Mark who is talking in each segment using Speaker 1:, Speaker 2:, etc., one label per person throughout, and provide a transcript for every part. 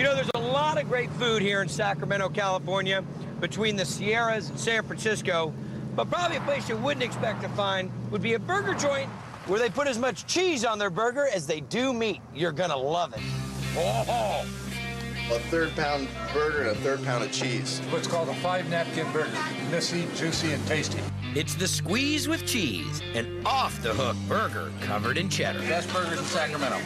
Speaker 1: You know, there's a lot of great food here in Sacramento, California, between the Sierras and San Francisco. But probably a place you wouldn't expect to find would be a burger joint where they put as much cheese on their burger as they do meat. You're gonna love it. Oh,
Speaker 2: A third pound burger and a third pound of cheese.
Speaker 3: What's called a five napkin burger. Messy, juicy, and tasty.
Speaker 1: it's the squeeze with cheese, an off the hook burger covered in cheddar.
Speaker 3: Best burgers in Sacramento.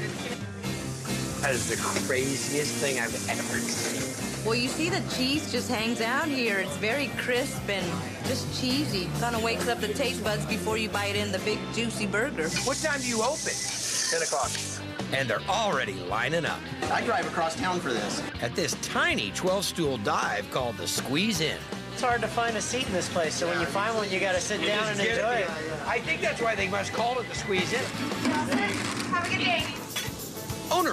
Speaker 1: That is the craziest thing I've ever seen.
Speaker 4: Well, you see the cheese just hangs out here. It's very crisp and just cheesy. Kind of wakes up the taste buds before you bite in the big juicy burger.
Speaker 1: What time do you open?
Speaker 2: 10 o'clock.
Speaker 1: And they're already lining up
Speaker 5: I drive across town for this.
Speaker 1: at this tiny 12 stool dive called the Squeeze Inn.
Speaker 6: It's hard to find a seat in this place, so when you find one, you gotta sit down and enjoy it.
Speaker 1: I think that's why they must call it the Squeeze Inn.
Speaker 7: Have a good day.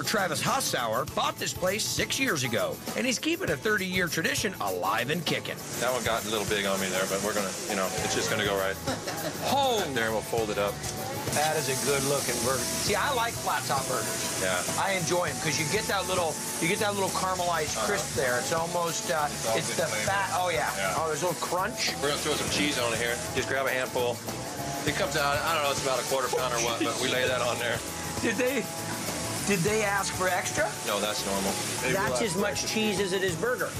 Speaker 1: Owner Travis Hausauer bought this place six years ago, and he's keeping a 30 year tradition alive and kicking.
Speaker 8: That one got a little big on me there, but we're gonna, you know, it's just gonna go right
Speaker 1: Oh,
Speaker 8: there. We'll fold it up.
Speaker 1: that is a good looking burger. See, I like flat top burgers.
Speaker 8: Yeah.
Speaker 1: I enjoy them because you get that little, you get that little caramelized crisp there. It's almost, uh,
Speaker 8: all
Speaker 1: it's the
Speaker 8: flavor.
Speaker 1: fat. Oh yeah.
Speaker 8: Yeah.
Speaker 1: Oh, there's a little crunch.
Speaker 8: We're gonna throw some cheese on it here. Just grab a handful. It comes out. I don't know. It's about a quarter pound or what, but we lay that on there.
Speaker 1: Did they? Did they ask for extra?
Speaker 8: No, that's normal. They
Speaker 1: That's
Speaker 8: relax.
Speaker 1: as much cheese as it is burger.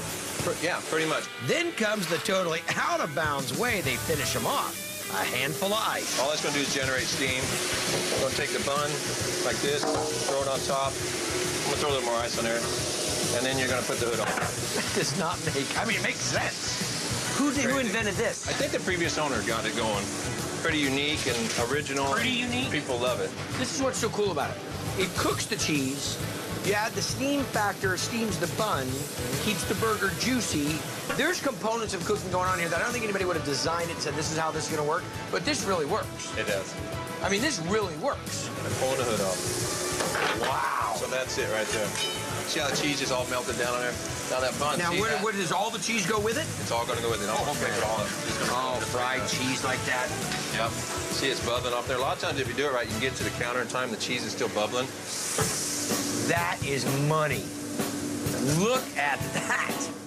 Speaker 8: Yeah, pretty much.
Speaker 1: Then comes the totally out of bounds way they finish them off. A handful of ice.
Speaker 8: All that's gonna do is generate steam. We're gonna take the bun like this, throw it on top. I'm gonna throw a little more ice on there, and then you're gonna put the hood on.
Speaker 1: That does not make. I mean, it makes sense. Who did, who invented this?
Speaker 8: I think the previous owner got it going. Pretty unique and original.
Speaker 1: Pretty unique?
Speaker 8: People love it.
Speaker 1: This is what's so cool about it. It cooks the cheese. You add the steam factor, steams the bun, keeps the burger juicy. There's components of cooking going on here that I don't think anybody would have designed it and said this is how this is going to work, but this really works.
Speaker 8: It does.
Speaker 1: I mean, this really works.
Speaker 8: I'm pulling the hood off.
Speaker 1: Wow.
Speaker 8: So that's it right there. See how the cheese is all melted down on there? Now that bun,
Speaker 1: Now, where, where does all the cheese go with it?
Speaker 8: It's all gonna go with it. I'll
Speaker 1: Oh,
Speaker 8: mix it all. It's gonna
Speaker 1: Oh, fried
Speaker 8: right
Speaker 1: cheese like that.
Speaker 8: Yep. See, it's bubbling off there. A lot of times, if you do it right, you can get to the counter in time. The cheese is still bubbling.
Speaker 1: That is money. Look at that.